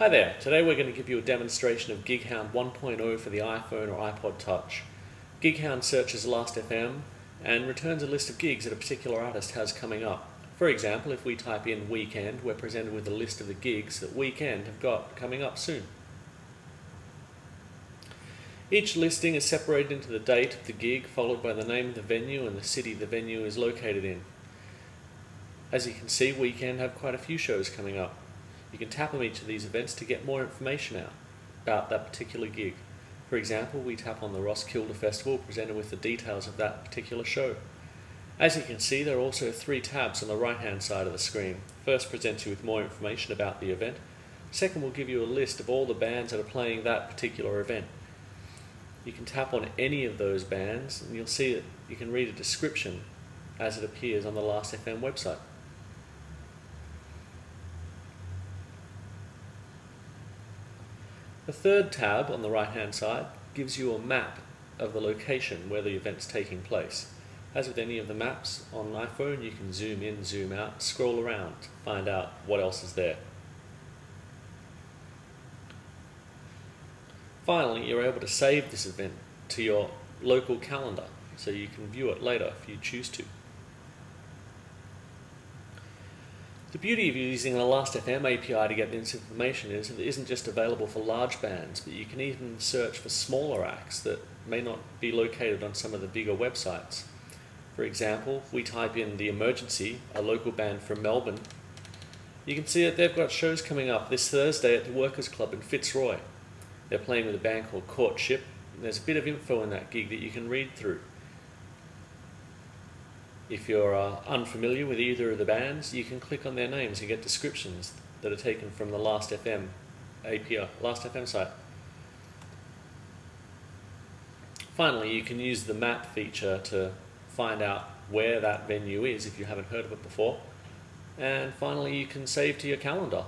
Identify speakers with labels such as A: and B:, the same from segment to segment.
A: Hi there, today we're going to give you a demonstration of GigHound 1.0 for the iPhone or iPod Touch. GigHound searches Last.fm and returns a list of gigs that a particular artist has coming up. For example, if we type in Weekend, we're presented with a list of the gigs that Weekend have got coming up soon. Each listing is separated into the date of the gig, followed by the name of the venue and the city the venue is located in. As you can see, Weekend have quite a few shows coming up. You can tap on each of these events to get more information out about that particular gig. For example, we tap on the Ross Roskilde Festival presented with the details of that particular show. As you can see, there are also three tabs on the right hand side of the screen. First presents you with more information about the event. Second will give you a list of all the bands that are playing that particular event. You can tap on any of those bands and you'll see that you can read a description as it appears on the Last.fm website. The third tab on the right hand side gives you a map of the location where the event's taking place. As with any of the maps on iPhone, you can zoom in, zoom out, scroll around to find out what else is there. Finally, you're able to save this event to your local calendar so you can view it later if you choose to. The beauty of using a Last.fm API to get this information is it isn't just available for large bands, but you can even search for smaller acts that may not be located on some of the bigger websites. For example, if we type in The Emergency, a local band from Melbourne, you can see that they've got shows coming up this Thursday at the Workers Club in Fitzroy. They're playing with a band called Courtship. There's a bit of info in that gig that you can read through. If you're uh, unfamiliar with either of the bands, you can click on their names and get descriptions that are taken from the Last Last.fm API, Last.fm site. Finally, you can use the map feature to find out where that venue is if you haven't heard of it before. And finally, you can save to your calendar.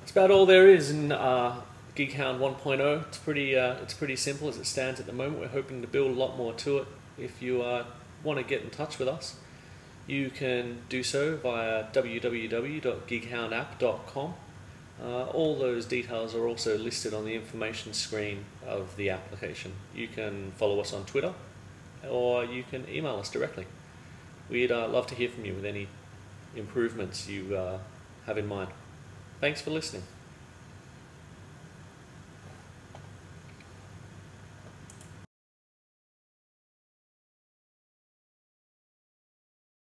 A: That's about all there is in uh, GigHound 1.0. It's pretty, uh, it's pretty simple as it stands at the moment. We're hoping to build a lot more to it. If you uh, want to get in touch with us, you can do so via www.gighoundapp.com. Uh, all those details are also listed on the information screen of the application. You can follow us on Twitter or you can email us directly. We'd uh, love to hear from you with any improvements you uh, have in mind. Thanks for listening.